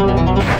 Música